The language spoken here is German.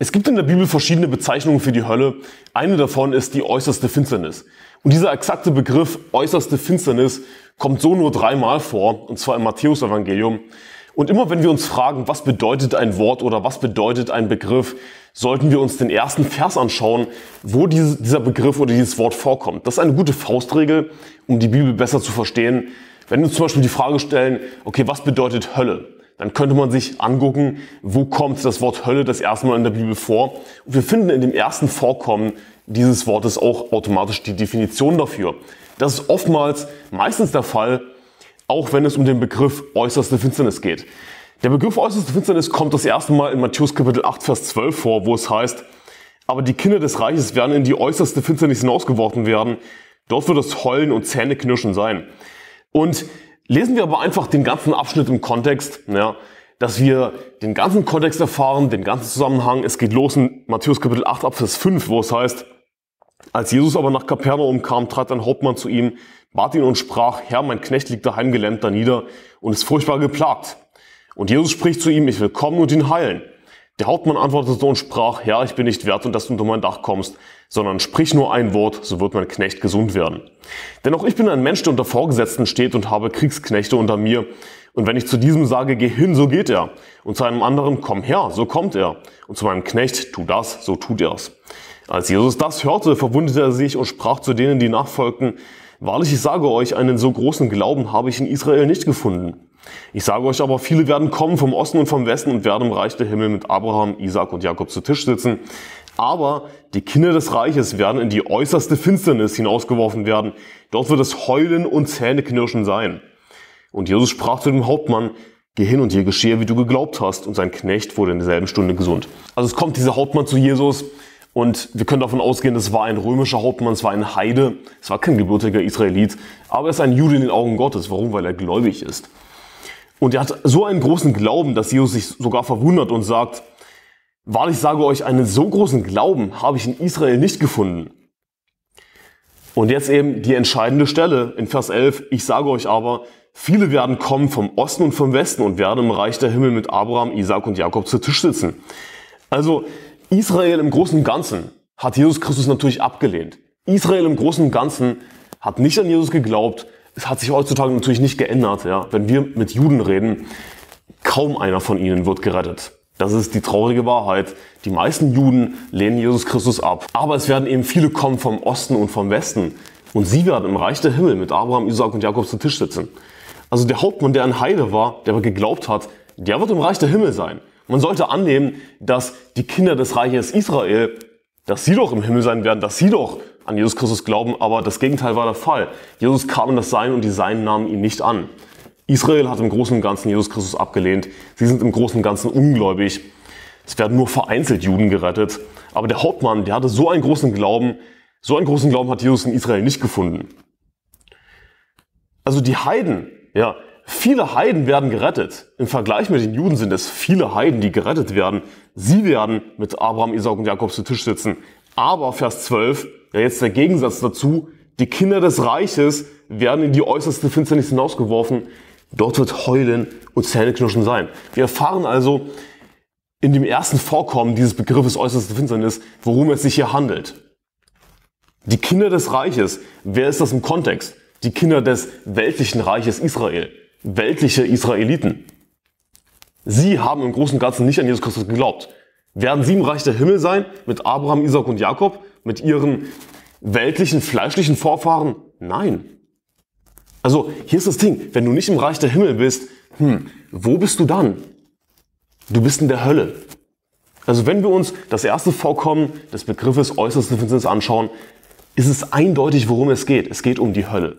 Es gibt in der Bibel verschiedene Bezeichnungen für die Hölle. Eine davon ist die äußerste Finsternis. Und dieser exakte Begriff äußerste Finsternis kommt so nur dreimal vor, und zwar im Matthäusevangelium. Und immer wenn wir uns fragen, was bedeutet ein Wort oder was bedeutet ein Begriff, sollten wir uns den ersten Vers anschauen, wo dieser Begriff oder dieses Wort vorkommt. Das ist eine gute Faustregel, um die Bibel besser zu verstehen. Wenn wir uns zum Beispiel die Frage stellen, okay, was bedeutet Hölle? Dann könnte man sich angucken, wo kommt das Wort Hölle das erste Mal in der Bibel vor. Und wir finden in dem ersten Vorkommen dieses Wortes auch automatisch die Definition dafür. Das ist oftmals meistens der Fall, auch wenn es um den Begriff äußerste Finsternis geht. Der Begriff äußerste Finsternis kommt das erste Mal in Matthäus Kapitel 8, Vers 12 vor, wo es heißt, aber die Kinder des Reiches werden in die äußerste Finsternis hinausgeworfen werden. Dort wird es Heulen und Zähneknirschen sein. Und Lesen wir aber einfach den ganzen Abschnitt im Kontext, ja, dass wir den ganzen Kontext erfahren, den ganzen Zusammenhang. Es geht los in Matthäus Kapitel 8 ab Vers 5, wo es heißt, als Jesus aber nach Kapernaum kam, trat ein Hauptmann zu ihm, bat ihn und sprach, Herr, mein Knecht liegt daheim gelähmt da nieder und ist furchtbar geplagt. Und Jesus spricht zu ihm, ich will kommen und ihn heilen. Der Hauptmann antwortete und sprach, Herr, ich bin nicht wert, und dass du unter mein Dach kommst, sondern sprich nur ein Wort, so wird mein Knecht gesund werden. Denn auch ich bin ein Mensch, der unter Vorgesetzten steht und habe Kriegsknechte unter mir. Und wenn ich zu diesem sage, geh hin, so geht er. Und zu einem anderen, komm her, so kommt er. Und zu meinem Knecht, tu das, so tut er's. Als Jesus das hörte, verwundete er sich und sprach zu denen, die nachfolgten, Wahrlich, ich sage euch, einen so großen Glauben habe ich in Israel nicht gefunden. Ich sage euch aber, viele werden kommen vom Osten und vom Westen und werden im Reich der Himmel mit Abraham, Isaac und Jakob zu Tisch sitzen. Aber die Kinder des Reiches werden in die äußerste Finsternis hinausgeworfen werden. Dort wird es Heulen und Zähneknirschen sein. Und Jesus sprach zu dem Hauptmann, Geh hin und dir geschehe, wie du geglaubt hast. Und sein Knecht wurde in derselben Stunde gesund. Also es kommt dieser Hauptmann zu Jesus und wir können davon ausgehen, es war ein römischer Hauptmann, es war ein Heide, es war kein gebürtiger Israelit, aber er ist ein Jude in den Augen Gottes. Warum? Weil er gläubig ist. Und er hat so einen großen Glauben, dass Jesus sich sogar verwundert und sagt, wahrlich sage euch, einen so großen Glauben habe ich in Israel nicht gefunden. Und jetzt eben die entscheidende Stelle in Vers 11. Ich sage euch aber, viele werden kommen vom Osten und vom Westen und werden im Reich der Himmel mit Abraham, Isaac und Jakob zu Tisch sitzen. Also Israel im Großen und Ganzen hat Jesus Christus natürlich abgelehnt. Israel im Großen und Ganzen hat nicht an Jesus geglaubt, es hat sich heutzutage natürlich nicht geändert. Ja. Wenn wir mit Juden reden, kaum einer von ihnen wird gerettet. Das ist die traurige Wahrheit. Die meisten Juden lehnen Jesus Christus ab. Aber es werden eben viele kommen vom Osten und vom Westen. Und sie werden im Reich der Himmel mit Abraham, Isaac und Jakob zu Tisch sitzen. Also der Hauptmann, der ein Heide war, der aber geglaubt hat, der wird im Reich der Himmel sein. Man sollte annehmen, dass die Kinder des Reiches Israel, dass sie doch im Himmel sein werden, dass sie doch an Jesus Christus glauben, aber das Gegenteil war der Fall. Jesus kam in das Sein und die Seinen nahmen ihn nicht an. Israel hat im Großen und Ganzen Jesus Christus abgelehnt. Sie sind im Großen und Ganzen ungläubig. Es werden nur vereinzelt Juden gerettet. Aber der Hauptmann, der hatte so einen großen Glauben, so einen großen Glauben hat Jesus in Israel nicht gefunden. Also die Heiden, ja, viele Heiden werden gerettet. Im Vergleich mit den Juden sind es viele Heiden, die gerettet werden. Sie werden mit Abraham, Isaac und Jakob zu Tisch sitzen. Aber Vers 12, ja jetzt der Gegensatz dazu, die Kinder des Reiches werden in die äußerste Finsternis hinausgeworfen. Dort wird Heulen und Zähneknirschen sein. Wir erfahren also in dem ersten Vorkommen dieses Begriffes äußerste Finsternis, worum es sich hier handelt. Die Kinder des Reiches, wer ist das im Kontext? Die Kinder des weltlichen Reiches Israel, weltliche Israeliten. Sie haben im Großen und Ganzen nicht an Jesus Christus geglaubt. Werden sie im Reich der Himmel sein mit Abraham, Isaac und Jakob, mit ihren weltlichen, fleischlichen Vorfahren? Nein. Also hier ist das Ding, wenn du nicht im Reich der Himmel bist, hm, wo bist du dann? Du bist in der Hölle. Also wenn wir uns das erste Vorkommen des Begriffes äußerste Finsternis anschauen, ist es eindeutig, worum es geht. Es geht um die Hölle.